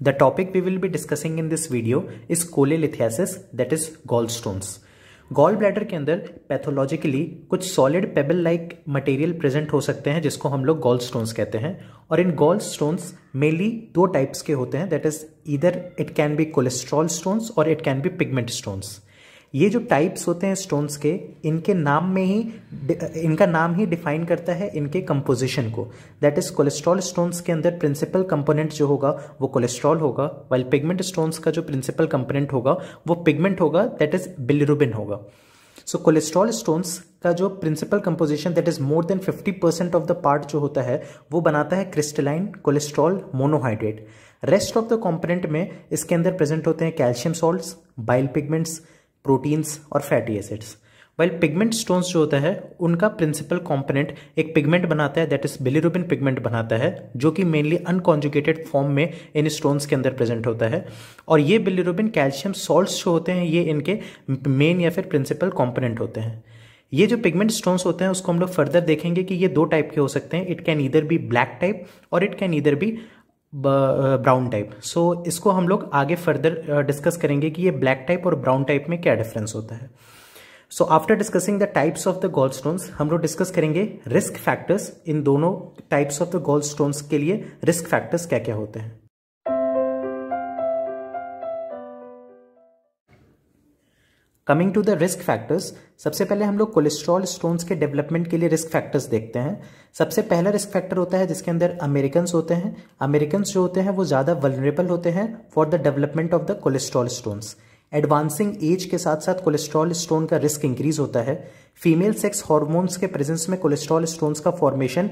The topic we will be discussing in this video is cholelithiasis, that is, gallstones. Gall bladder के अंदर pathologically कुछ solid pebble like material present हो सकते हैं, जिसको हम लोग गॉल स्टोन्स कहते हैं और इन गॉल स्टोन्स मेनली दो टाइप्स के होते हैं that is either it can be cholesterol stones और it can be pigment stones ये जो टाइप्स होते हैं स्टोन्स के, इनके नाम में ही, इनका नाम ही डिफाइन करता है इनके कंपोजिशन को। दैट इज़ कोलेस्ट्रॉल स्टोन्स के अंदर प्रिंसिपल कंपोनेंट जो होगा, वो कोलेस्ट्रॉल होगा वाइल पिगमेंट स्टोन्स का जो प्रिंसिपल कंपोनेंट होगा, वो पिगमेंट होगा दैट इज़ बिलिरुबिन होगा। सो कोलेस्ट्रॉल स्टोन्स का जो principal composition that is more than 50 percent of the part जो होता है, वो बनाता है crystalline cholesterol monohydrate rest of the component में इसके अंदर प्रेजेंट होते हैं calcium salts bile pigments proteins और fatty acids. Bile pigment stones जो होता है, उनका प्रिंसिपल कंपोनेंट एक पिगमेंट बनाता है दैट इज़ बिलिरुबिन पिगमेंट बनाता है, जो कि मेनली अनकॉन्जुकेटेड फॉर्म में इन स्टोन्स के अंदर प्रेजेंट होता है। और ये बिलिरुबिन कैल्शियम सॉल्ट्स जो होते हैं, ये इनके मेन या फिर प्रिंसिपल कॉम्पोनेंट होते हैं। ये जो पिगमेंट स्टोन्स होते हैं, उसको हम लोग फर्दर देखेंगे कि ये दो टाइप के हो सकते हैं। It can either be black type और it can either be brown type so इसको हम लोग आगे फर्दर डिस्कस करेंगे कि ये ब्लैक टाइप और ब्राउन टाइप में क्या डिफरेंस होता है. So after discussing the types of the gold stones हम लोग डिस्कस करेंगे रिस्क फैक्टर्स इन दोनों types of the gold stones के लिए रिस्क फैक्टर्स क्या क्या होते हैं. Coming to the risk factors सबसे पहले हम लोग कोलेस्ट्रॉल स्टोन्स के डेवलपमेंट के लिए रिस्क फैक्टर्स देखते हैं। सबसे पहला रिस्क फैक्टर होता है जिसके अंदर अमेरिकन होते हैं। अमेरिकन जो होते हैं वो ज़्यादा वलरेबल होते हैं for the development of the cholesterol stones advancing age के साथ साथ कोलेस्ट्रॉल स्टोन का रिस्क इंक्रीज होता है। फीमेल सेक्स हार्मोन्स के प्रेजेंस में कोलेस्ट्रॉल स्टोन्स का फॉर्मेशन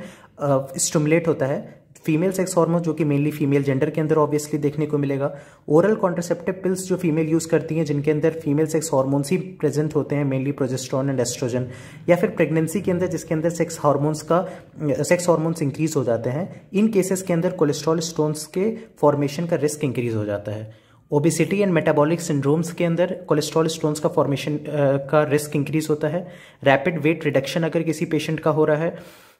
स्टिमुलेट होता है। फीमेल सेक्स हार्मोन जो कि मेनली फीमेल जेंडर के अंदर ऑब्वियसली देखने को मिलेगा। ओरल कॉन्ट्रासेप्टिव पिल्स जो फीमेल यूज़ करती हैं, जिनके अंदर फीमेल सेक्स हार्मोन्स ही प्रेजेंट होते हैं मेनली प्रोजेस्ट्रॉन एंड एस्ट्रोजन या फिर प्रेगनेंसी के अंदर, जिसके अंदर सेक्स हार्मोन्स का सेक्स हार्मोन्स इंक्रीज हो जाते हैं, इन केसेस के अंदर कोलेस्ट्रॉल स्टोन्स के फॉर्मेशन का रिस्क इंक्रीज हो जाता है। ओबिसिटी एंड मेटाबॉलिक सिंड्रोम्स के अंदर कोलेस्ट्रॉल स्टोन्स का फॉर्मेशन का रिस्क इंक्रीज होता है। रैपिड वेट रिडक्शन अगर किसी पेशेंट का हो रहा है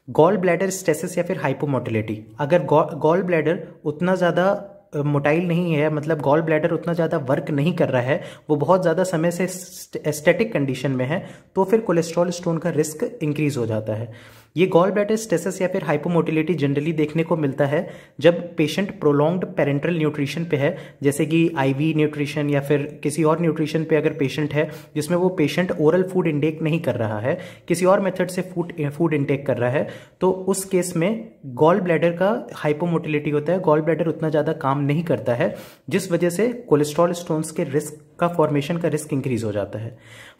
गॉल ब्लैडर स्टेसिस या फिर हाइपोमोटिलिटी अगर गॉल ब्लैडर उतना ज़्यादा मोटाइल नहीं है मतलब गॉल ब्लैडर उतना ज़्यादा वर्क नहीं कर रहा है, वो बहुत ज़्यादा समय से स्टेटिक कंडीशन में है तो फिर कोलेस्ट्रॉल स्टोन का रिस्क इंक्रीज हो जाता है। ये गॉल ब्लैडर स्टेसिस या फिर हाइपोमोटिलिटी जनरली देखने को मिलता है जब पेशेंट प्रोलॉन्ग्ड पेरेंट्रल न्यूट्रिशन पे है, जैसे कि आईवी न्यूट्रिशन या फिर किसी और न्यूट्रिशन पे अगर पेशेंट है, जिसमें वो पेशेंट ओरल फ़ूड इंटेक नहीं कर रहा है, किसी और मेथड से फ़ूड फ़ूड इंटेक कर रहा है तो उस केस में गॉल ब्लैडर का हाइपोमोटिलिटी होता है गॉल ब्लैडर उतना ज़्यादा काम नहीं करता है, जिस वजह से कोलेस्ट्रॉल स्टोन्स के रिस्क का फॉर्मेशन का रिस्क इंक्रीज हो जाता है।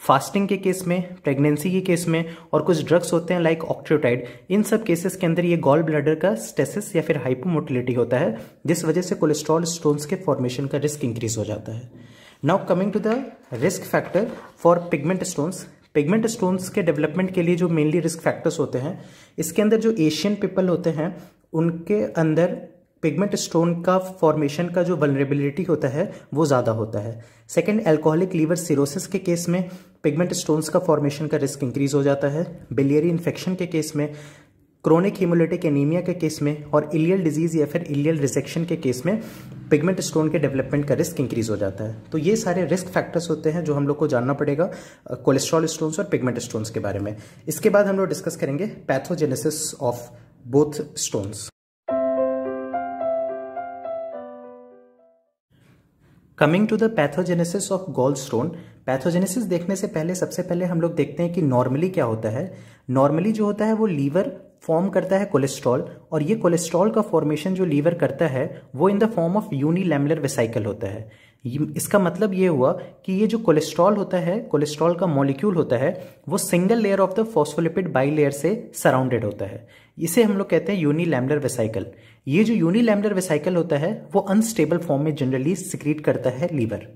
फास्टिंग के केस में प्रेगनेंसी के केस में और कुछ ड्रग्स होते हैं लाइक ऑक्ट्रोटाइड इन सब केसेस के अंदर ये गॉल ब्लडर का स्टेसिस या फिर हाइपोमोटिलिटी होता है, जिस वजह से कोलेस्ट्रॉल स्टोन्स के फॉर्मेशन का रिस्क इंक्रीज हो जाता है। Now coming to the risk factor for pigment stones pigment stones के डेवलपमेंट के लिए जो मेनली रिस्क फैक्टर्स होते हैं, इसके अंदर जो एशियन पीपल होते हैं, उनके अंदर पिगमेंट स्टोन का फॉर्मेशन का जो वनरेबिलिटी होता है, वो ज़्यादा होता है। सेकेंड एल्कोहलिक लीवर सिरोसिस के केस में पिगमेंट स्टोन्स का फॉर्मेशन का रिस्क इंक्रीज हो जाता है। बिलियरी इन्फेक्शन के केस में क्रोनिक हीमोलिटिक एनीमिया के केस में और इलियल डिज़ीज़ या फिर इलियल रिसेक्शन के केस में पिगमेंट स्टोन के डेवलपमेंट का रिस्क इंक्रीज हो जाता है। तो ये सारे रिस्क फैक्टर्स होते हैं जो हम लोग को जानना पड़ेगा कोलेस्ट्रॉल स्टोन्स और पिगमेंट स्टोन्स के बारे में। इसके बाद हम लोग डिस्कस करेंगे pathogenesis of both stones coming to the pathogenesis of gold stone pathogenesis देखने से पहले, सबसे पहले हम लोग देखते हैं कि नॉर्मली क्या होता है। नॉर्मली जो होता है, वो लीवर फॉर्म करता है कोलेस्ट्रॉल और ये कोलेस्ट्रॉल का फॉर्मेशन जो लीवर करता है, वो in the form of unilamellar vesicle होता है। इसका मतलब ये हुआ कि ये जो कोलेस्ट्रॉल होता है कोलेस्ट्रॉल का मॉलिक्यूल होता है, वो single layer of the phospholipid bilayer से सराउंडेड होता है। इसे हम लोग कहते हैं यूनिलैमुलर वेसाइकल ये जो यूनिलैमुलर वेसाइकल होता है, वो अनस्टेबल फॉर्म में जनरली सिक्रीट करता है लीवर।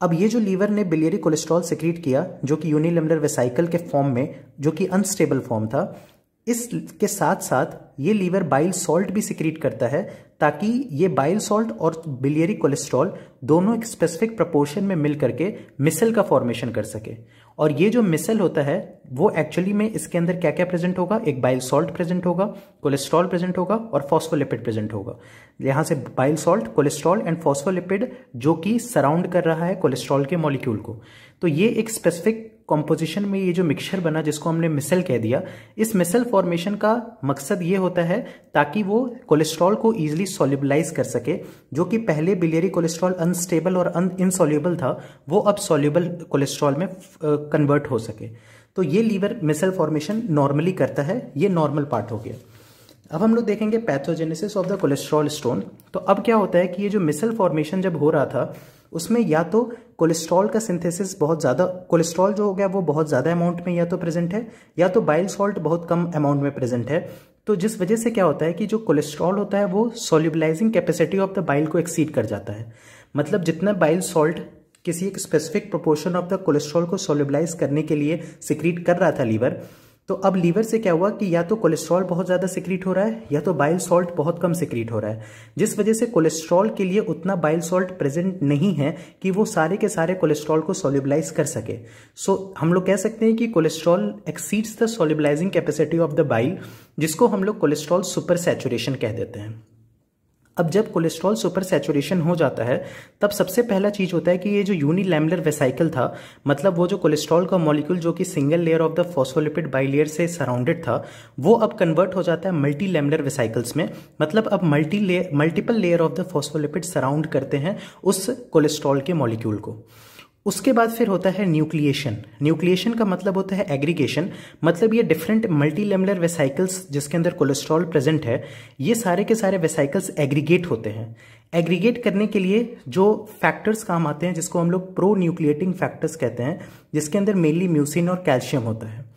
अब ये जो लीवर ने बिलियरी कोलेस्ट्रॉल सिक्रीट किया, जो कि यूनिलैमुलर वेसाइकल के फॉर्म में, जो कि अनस्टेबल फॉर्म था, इसके साथ साथ ये लीवर बाइल सॉल्ट भी सिक्रीट करता है, ताकि ये बाइल सॉल्ट और बिलियरी कोलेस्ट्रॉल दोनों एक स्पेसिफिक प्रपोर्शन में मिल करके मिसल का फॉर्मेशन कर सके। और ये जो मिसल होता है, वो एक्चुअली में इसके अंदर क्या क्या प्रेजेंट होगा? एक बाइल सॉल्ट प्रेजेंट होगा कोलेस्ट्रॉल प्रेजेंट होगा और फॉस्फोलिपिड प्रेजेंट होगा। यहाँ से bile salt cholesterol and phospholipid जो कि सराउंड कर रहा है कोलेस्ट्रॉल के मॉलिक्यूल को। तो ये एक स्पेसिफिक कॉम्पोजिशन में ये जो मिक्सचर बना जिसको हमने मिसल कह दिया, इस मिसल फॉर्मेशन का मकसद ये होता है ताकि वो कोलेस्ट्रॉल को ईजिली सोल्यूबलाइज कर सके, जो कि पहले बिलियरी कोलेस्ट्रॉल अनस्टेबल और अन इनसॉल्यूबल था, वो अब सोल्यूबल कोलेस्ट्रॉल में कन्वर्ट हो सके। तो ये लीवर मिसल फॉर्मेशन नॉर्मली करता है, ये नॉर्मल पार्ट हो गया। अब हम लोग देखेंगे pathogenesis of the cholesterol stone तो अब क्या होता है कि ये जो मिसल फॉर्मेशन जब हो रहा था उसमें या तो कोलेस्ट्रॉल का सिंथेसिस बहुत ज़्यादा, कोलेस्ट्रॉल जो हो गया वो बहुत ज़्यादा अमाउंट में या तो प्रेजेंट है, या तो बाइल सॉल्ट बहुत कम अमाउंट में प्रेजेंट है। तो जिस वजह से क्या होता है कि जो कोलेस्ट्रॉल होता है वो solubilising capacity of the bile को एक्सीड कर जाता है। मतलब जितना बाइल सॉल्ट किसी एक specific proportion of the cholesterol को सोल्यूबलाइज करने के लिए सिक्रीट कर रहा था लीवर तो अब लीवर से क्या हुआ कि या तो कोलेस्ट्रॉल बहुत ज़्यादा सिक्रीट हो रहा है या तो बाइल सॉल्ट बहुत कम सिक्रीट हो रहा है। जिस वजह से कोलेस्ट्रॉल के लिए उतना बाइल सॉल्ट प्रेजेंट नहीं है कि वो सारे के सारे कोलेस्ट्रॉल को सोल्यूबलाइज कर सके। सो so, हम लोग कह सकते हैं कि cholesterol exceeds the solubilising capacity of the bile जिसको हम लोग कोलेस्ट्रॉल सुपर सैचुरेशन कह देते हैं। अब जब कोलेस्ट्रॉल सुपर सेचुरेशन हो जाता है, तब सबसे पहला चीज़ होता है कि ये जो यूनिलैमलर वेसाइकल था मतलब वो जो कोलेस्ट्रॉल का मॉलिक्यूल जो कि single layer of the phospholipid bilayer से सराउंडेड था, वो अब कन्वर्ट हो जाता है मल्टी लैमलर वेसाइकल्स में। मतलब अब multi multiple layer of the phospholipid surround करते हैं उस कोलेस्ट्रॉल के मॉलिक्यूल को। उसके बाद फिर होता है न्यूक्लिएशन। न्यूक्लिएशन का मतलब होता है एग्रीगेशन मतलब ये डिफरेंट मल्टी लेमलर वेसाइकल्स जिसके अंदर कोलेस्ट्रॉल प्रेजेंट है, ये सारे के सारे वेसाइकल्स एग्रीगेट होते हैं। एग्रीगेट करने के लिए जो फैक्टर्स काम आते हैं, जिसको हम लोग प्रो न्यूक्लिएटिंग फैक्टर्स कहते हैं, जिसके अंदर मेनली म्यूसिन और कैल्शियम होता है।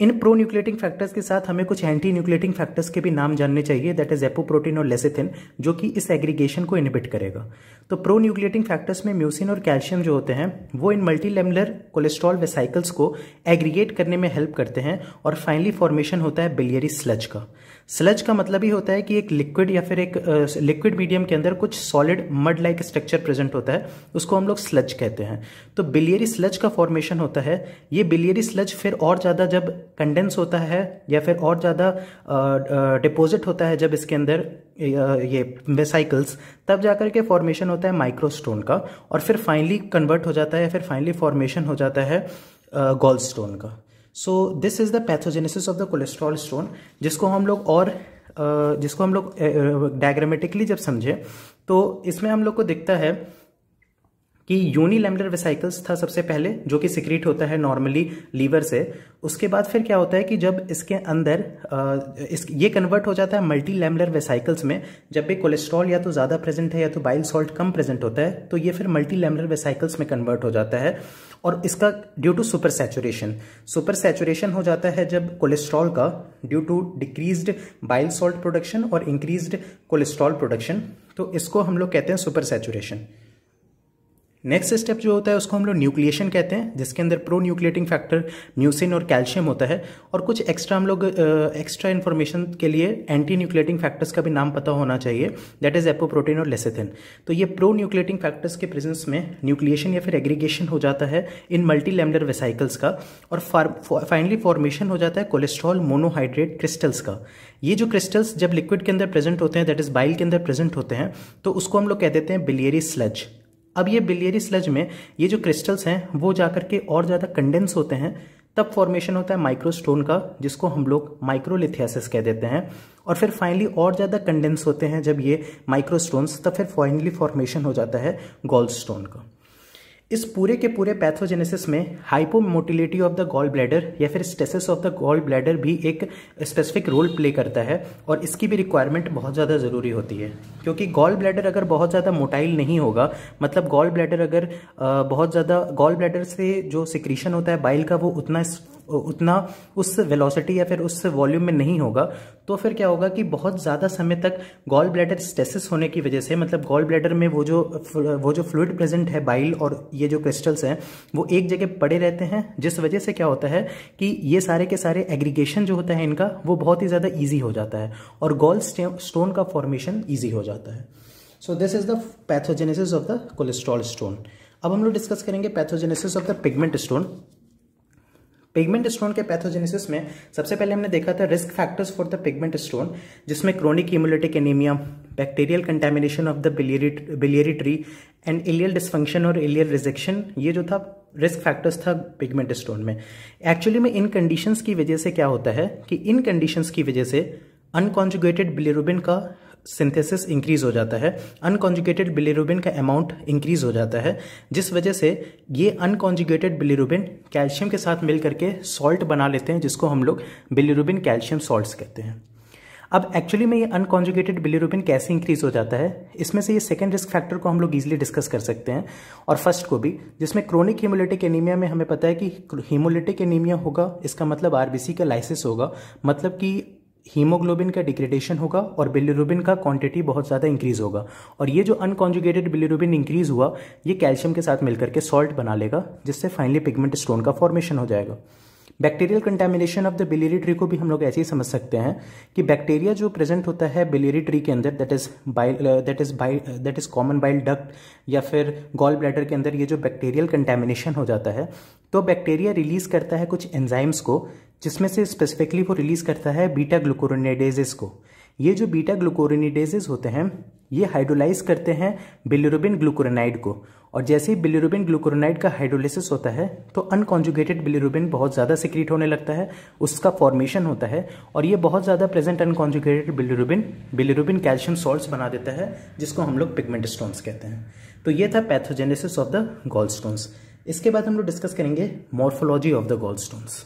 इन प्रो न्यूक्लेटिंग फैक्टर्स के साथ हमें कुछ एंटी न्यूक्लेटिंग फैक्टर्स के भी नाम जानने चाहिए दैट इज़ एपोप्रोटीन और लेसिथिन जो कि इस एग्रीगेशन को इनिबिट करेगा। तो प्रो न्यूक्लेटिंग फैक्टर्स में म्यूसिन और कैल्शियम जो होते हैं, वो इन मल्टीलेमलर कोलेस्ट्रॉल वेसाइकल्स को एग्रीगेट करने में हेल्प करते हैं, और फाइनली फॉर्मेशन होता है बिलियरी स्लज का। स्लज का मतलब ही होता है कि एक लिक्विड या फिर एक लिक्विड मीडियम के अंदर कुछ solid mud like structure present होता है, उसको हम लोग स्लज कहते हैं। तो बिलियरी स्लज का फॉर्मेशन होता है। ये बिलियरी स्लज फिर और ज़्यादा जब कंडेंस होता है या फिर और ज़्यादा डिपॉजिट होता है जब इसके अंदर ये वेसाइकल्स तब जाकर के फॉर्मेशन होता है माइक्रोस्टोन का। और फिर फाइनली कन्वर्ट हो जाता है या फिर फाइनली फॉर्मेशन हो जाता है गोल्ड स्टोन का। So this is the pathogenesis of the cholesterol stone जिसको हम लोग और जिसको हम लोग डायग्रामेटिकली जब समझे तो इसमें हम लोग को दिखता है कि यूनिलेमलर वेसाइकल्स था सबसे पहले, जो कि सिक्रीट होता है नॉर्मली लीवर से। उसके बाद फिर क्या होता है कि जब इसके अंदर इस, ये कन्वर्ट हो जाता है मल्टी लेमलर वेसाइकल्स में, जब भी कोलेस्ट्रॉल या तो ज़्यादा प्रेजेंट है या तो बाइल सॉल्ट कम प्रेजेंट होता है तो ये फिर मल्टी लेमलर वेसाइकल्स में कन्वर्ट हो जाता है। और इसका due to super saturation super saturation हो जाता है जब कोलेस्ट्रॉल का due to decreased bile salt production और इंक्रीज्ड कोलेस्ट्रॉल प्रोडक्शन तो इसको हम लोग कहते हैं सुपर सेचुरेशन नेक्स्ट स्टेप जो होता है, उसको हम लोग न्यूक्लिएशन कहते हैं, जिसके अंदर प्रो न्यूक्लिएटिंग फैक्टर म्यूसिन और कैल्शियम होता है। और कुछ एक्स्ट्रा हम लोग एक्स्ट्रा इन्फॉर्मेशन के लिए एंटी न्यूक्लिएटिंग फैक्टर्स का भी नाम पता होना चाहिए। दैट इज़ एपोप्रोटीन और लेसेथिन तो ये प्रो न्यूक्लिएटिंग फैक्टर्स के प्रेजेंस में न्यूक्लिएशन या फिर एग्रीगेशन हो जाता है इन मल्टी लेमलर वेसाइकल्स का। और फाइनली फॉर्मेशन हो जाता है कोलेस्ट्रॉल मोनोहाइड्रेट क्रिस्टल्स का। ये जो क्रिस्टल्स जब लिक्विड के अंदर प्रेजेंट होते हैं दैट इज़ बाइल के अंदर प्रेजेंट होते हैं तो उसको हम लोग कह देते हैं बिलियरी स्लज अब ये बिलियरी स्लज में ये जो क्रिस्टल्स हैं, वो जाकर के और ज़्यादा कंडेंस होते हैं, तब फॉर्मेशन होता है माइक्रोस्टोन का, जिसको हम लोग माइक्रोलिथियासिस कह देते हैं। और फिर फाइनली और ज़्यादा कंडेंस होते हैं जब ये माइक्रोस्टोन्स तब फिर फाइनली फॉर्मेशन हो जाता है गोल्ड स्टोन का। इस पूरे के पूरे पैथोजेनेसिस में hypomotility of the gall bladder या फिर stasis of the gall bladder भी एक स्पेसिफिक रोल प्ले करता है और इसकी भी रिक्वायरमेंट बहुत ज़्यादा ज़रूरी होती है। क्योंकि गॉल ब्लैडर अगर बहुत ज़्यादा मोटाइल नहीं होगा मतलब गॉल ब्लैडर अगर बहुत ज़्यादा गॉल ब्लैडर से जो सिक्रीशन होता है बाइल का वो उतना उतना उस वेलोसिटी या फिर उस वॉल्यूम में नहीं होगा तो फिर क्या होगा कि बहुत ज़्यादा समय तक गॉल ब्लैडर स्टेसिस होने की वजह से मतलब गॉल ब्लैडर में वो जो वो जो फ्लूड प्रेजेंट है बाइल और ये जो क्रिस्टल्स हैं, वो एक जगह पड़े रहते हैं, जिस वजह से क्या होता है कि ये सारे के सारे एग्रीगेशन जो होता है इनका, वो बहुत ही ज़्यादा ईजी हो जाता है और गॉल स्टोन का फॉर्मेशन ईजी हो जाता है। So this is the pathogenesis of the cholesterol stone अब हम लोग डिस्कस करेंगे pathogenesis of the pigment stone pigment stone के पैथोजेनेसिस में सबसे पहले हमने देखा था risk factors for the pigment stone जिसमें chronic haemolytic anaemia bacterial contamination of the biliary tree and ileal dysfunction और इलियल रिजेक्शन ये जो था रिस्क फैक्टर्स था पिगमेंट स्टोन में। एक्चुअली में इन कंडीशंस की वजह से क्या होता है कि इन कंडीशंस की वजह से अनकॉन्जुगेटेड बिलिरुबिन का सिंथेसिस इंक्रीज हो जाता है। अनकॉन्जुगेटेड बिलीरुबिन का अमाउंट इंक्रीज हो जाता है, जिस वजह से ये अनकॉन्जुगेटेड बिलीरुबिन कैल्शियम के साथ मिल करके सॉल्ट बना लेते हैं, जिसको हम लोग बिलीरुबिन कैल्शियम सॉल्ट्स कहते हैं। अब एक्चुअली में ये अनकॉन्जुगेटेड बिलीरुबिन कैसे इंक्रीज हो जाता है, इसमें से ये सेकेंड रिस्क फैक्टर को हम लोग इजीली डिस्कस कर सकते हैं। और फ़र्स्ट को भी, जिसमें क्रोनिक हीमोलिटिक एनीमिया में हमें पता है कि हीमोलिटिक एनीमिया होगा, इसका मतलब आरबीसी का लाइसिस होगा मतलब कि हीमोग्लोबिन का डिग्रेडेशन होगा और बिलीरुबिन का क्वांटिटी बहुत ज़्यादा इंक्रीज होगा। और ये जो अनकॉन्जुगेटेड बिलीरुबिन इंक्रीज हुआ, ये कैल्शियम के साथ मिलकर के सॉल्ट बना लेगा, जिससे फाइनली पिगमेंट स्टोन का फॉर्मेशन हो जाएगा। Bacterial contamination of the biliary tree को भी हम लोग ऐसे ही समझ सकते हैं कि बैक्टीरिया जो प्रेजेंट होता है बिलेरी ट्री के अंदर that is bile that is bile that is common bile duct या फिर गॉल ब्लैडर के अंदर ये जो बैक्टीरियल कंटेमिनेशन हो जाता है तो बैक्टीरिया रिलीज़ करता है कुछ एंजाइम्स को, जिसमें से स्पेसिफिकली वो रिलीज़ करता है बीटा ग्लूकोरोनेडेजेस को। ये जो बीटा ग्लूकोरोनिडेजेस होते हैं, ये हाइड्रोलाइज करते हैं बिलिरुबिन ग्लूकोरोनाइड को। और जैसे ही बिलिरुबिन ग्लूकोरोनाइड का हाइड्रोलिसिस होता है तो अनकॉन्जुगेटेड बिलिरुबिन बहुत ज़्यादा सिक्रीट होने लगता है, उसका फॉर्मेशन होता है, और ये बहुत ज़्यादा present unconjugated bilirubin bilirubin calcium salts बना देता है, जिसको हम लोग पिगमेंट स्टोन्स कहते हैं। तो ये था pathogenesis of the gall stones इसके बाद हम लोग डिस्कस करेंगे morphology of the gall stones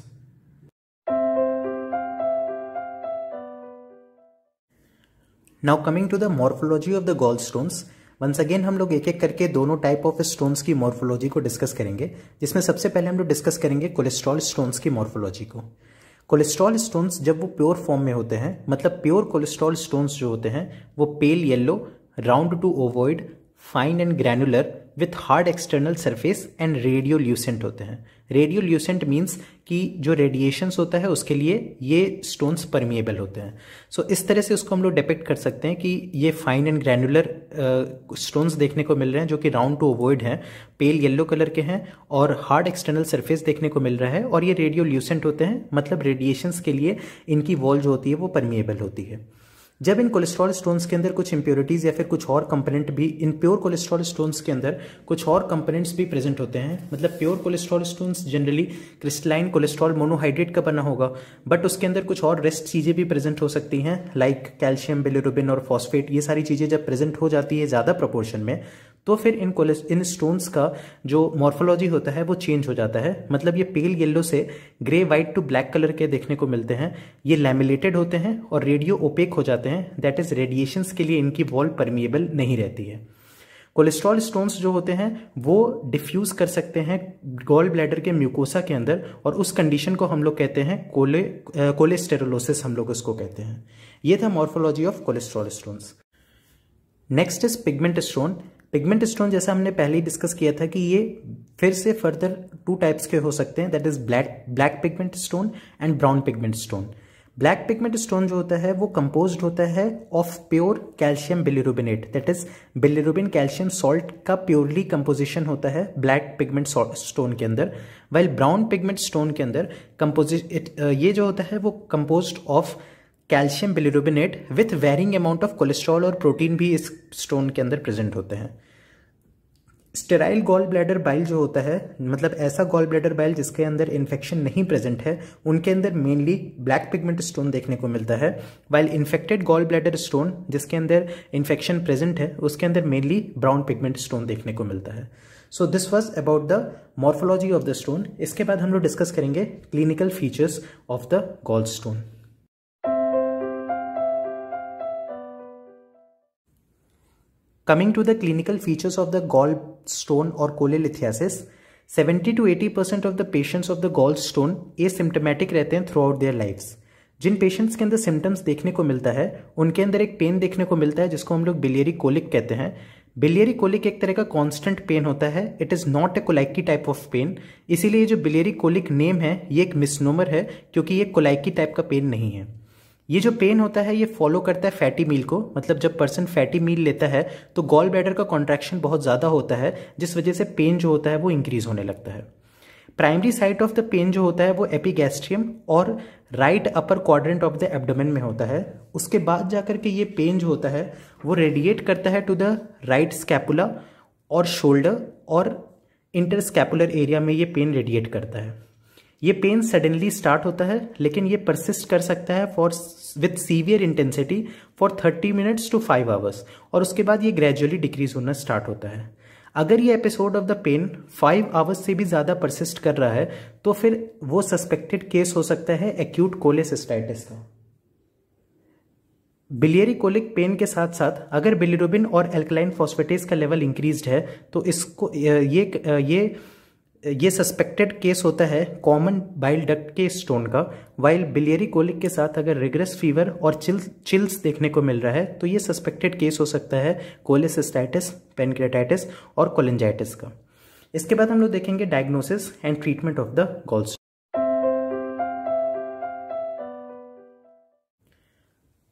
now coming to the morphology of the gall stones once again हम लोग एक एक करके दोनों टाइप ऑफ़ स्टोन्स की मॉर्फोलॉजी को डिस्कस करेंगे, जिसमें सबसे पहले हम लोग डिस्कस करेंगे कोलेस्ट्रॉल स्टोन्स की मॉर्फोलॉजी को। कोलेस्ट्रॉल स्टोन्स जब वो प्योर फॉर्म में होते हैं मतलब प्योर कोलेस्ट्रॉल स्टोन्स जो होते हैं, वो pale yellow round to ovoid fine and granular with hard external surface and radiolucent होते हैं। रेडियो ल्यूसेंट मीन्स कि जो रेडिएशंस होता है उसके लिए ये स्टोन्स परमिएबल होते हैं। सो so, इस तरह से उसको हम लोग डिपेक्ट कर सकते हैं कि ये फाइन एंड ग्रैनुलर स्टोन्स देखने को मिल रहे हैं जो कि राउंड टू अवॉइड हैं पेल येलो कलर के हैं और हार्ड एक्सटर्नल सरफेस देखने को मिल रहा है और ये रेडियो ल्यूसेंट होते हैं। मतलब रेडिएशंस के लिए इनकी वॉल जो होती है वो परमिएबल होती है। जब इन कोलेस्ट्रॉल स्टोन्स के अंदर कुछ इंप्योरिटीज़ या फिर कुछ और कंपोनेंट भी, इन प्योर कोलेस्ट्रॉल स्टोन्स के अंदर कुछ और कंपोनेंट्स भी प्रेजेंट होते हैं मतलब pure cholesterol stones generally crystalline cholesterol monohydrate का बना होगा बट उसके अंदर कुछ और रेस्ट चीज़ें भी प्रेजेंट हो सकती हैं लाइक कैल्शियम बिलोरुबिन और फॉस्फेट ये सारी चीज़ें जब प्रेजेंट हो जाती है ज़्यादा प्रपोर्शन में तो फिर इन इन स्टोन्स का जो मॉर्फोलॉजी होता है, वो चेंज हो जाता है। मतलब ये पेल येलो से grey white to black colour के देखने को मिलते हैं। ये लैमिलेटेड होते हैं और रेडियो ओपेक हो जाते हैं। दैट इज़ रेडिएशंस के लिए इनकी वॉल परमिएबल नहीं रहती है। कोलेस्ट्रॉल स्टोन्स जो होते हैं, वो डिफ्यूज कर सकते हैं गॉल ब्लैडर के म्यूकोसा के अंदर और उस कंडीशन को हम लोग कहते हैं कोले कोलेस्टेरोलोसिस हम लोग उसको कहते हैं। ये था morphology of cholesterol stones next is pigment stone pigment stone जैसा हमने पहले ही डिस्कस किया था कि ये फिर से फर्दर टू टाइप्स के हो सकते हैं that is black black pigment stone and brown pigment stone black pigment stone जो होता है, वो कंपोज होता है of pure calcium bilirubinate that is bilirubin calcium salt का प्योरली कंपोजिशन होता है ब्लैक पिगमेंट स्टोन के अंदर वाइल ब्राउन पिगमेंट स्टोन के अंदर कंपोजिट ये जो होता है, वो compose of calcium bilirubinate with varying amount of cholesterol और प्रोटीन भी इस स्टोन के अंदर प्रेजेंट होते हैं। स्टेराइल गॉल ब्लैडर बाइल जो होता है मतलब ऐसा गॉल ब्लैडर बाइल जिसके अंदर इन्फेक्शन नहीं प्रेजेंट है, उनके अंदर मेनली ब्लैक पिगमेंट स्टोन देखने को मिलता है while infected gall bladder stone जिसके अंदर इन्फेक्शन प्रेजेंट है, उसके अंदर मेनली ब्राउन पिगमेंट स्टोन देखने को मिलता है। So this was about the morphology of the stone इसके बाद हम लोग डिस्कस करेंगे clinical features of the gall stone Coming to the clinical features of the gallstone or cholelithiasis, seventy two eighty percent of the patients of the gall stone asymptomatic रहते हैं throughout their lives जिन patients के अंदर symptoms देखने को मिलता है उनके अंदर एक पेन देखने को मिलता है जिसको हम लोग बिलियरी कोलिक कहते हैं। बिलियरी कोलिक एक तरह का कांस्टेंट पेन होता है। It is not a colicky type of pain इसीलिए जो बिलियरी कोलिक नेम है ये एक मिसनोमर है क्योंकि ये कोलाइकी टाइप का पेन नहीं है। ये जो पेन होता है, ये फॉलो करता है फैटी मील को। मतलब जब पर्सन फैटी मील लेता है तो गॉल ब्लैडर का कॉन्ट्रैक्शन बहुत ज़्यादा होता है, जिस वजह से पेन जो होता है वो इंक्रीज होने लगता है। Primary site of the pain जो होता है वो एपिगैस्ट्रियम और right upper quadrant of the abdomen में होता है। उसके बाद जाकर के ये पेन जो होता है, वो रेडिएट करता है टू द राइट स्कैपुला और शोल्डर और इंटरस्कैपुलर एरिया में ये पेन रेडिएट करता है। ये पेन सडनली स्टार्ट होता है, लेकिन ये परसिस्ट कर सकता है for with severe intensity for thirty minutes to five hours और उसके बाद ये ग्रेजुअली डिक्रीज होना स्टार्ट होता है। अगर ये episode of the pain five hours से भी ज़्यादा परसिस्ट कर रहा है तो फिर वो सस्पेक्टेड केस हो सकता है एक्यूट कोलेसिस्टाइटिस का। बिलियरी कोलिक पेन के साथ साथ अगर बिलिरुबिन और एल्कलाइन फॉस्फेटेज का लेवल इंक्रीज्ड है तो इसको ये ये ये सस्पेक्टेड केस होता है कॉमन बाइल डक्ट के स्टोन का वाइल बिलियरी कोलिक के साथ अगर रिग्रेस फीवर और चिल्स चिल्स देखने को मिल रहा है तो ये सस्पेक्टेड केस हो सकता है कोलेसिस्टाइटिस पेनक्रेटाइटिस और कोलेंजाइटिस का। इसके बाद हम लोग देखेंगे diagnosis and treatment of the galls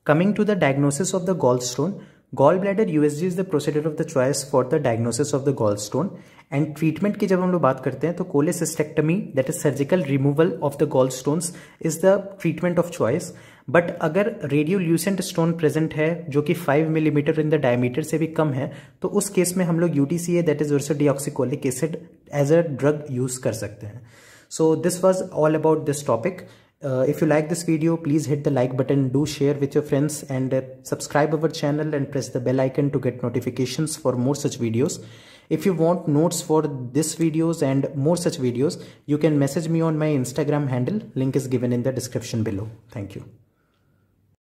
coming to the diagnosis of the gallstone, Gallbladder USG is the procedure of the choice for the diagnosis of the gallstone. And treatment की जब हम लोग बात करते हैं तो cholecystectomy that is surgical removal of the gall stones is the treatment of choice but अगर radiolucent stone present है जो कि 5 मिलीमीटर इन द डायमीटर से भी कम है तो उस केस में हम लोग UDCA that is deoxycholic acid as a drug use कर सकते हैं। So this was all about this topic Uh, if you like this video, please hit the like button, do share with your friends and uh, subscribe our channel and press the bell icon to get notifications for more such videos. If you want notes for this videos and more such videos, you can message me on my Instagram handle. Link is given in the description below. Thank you.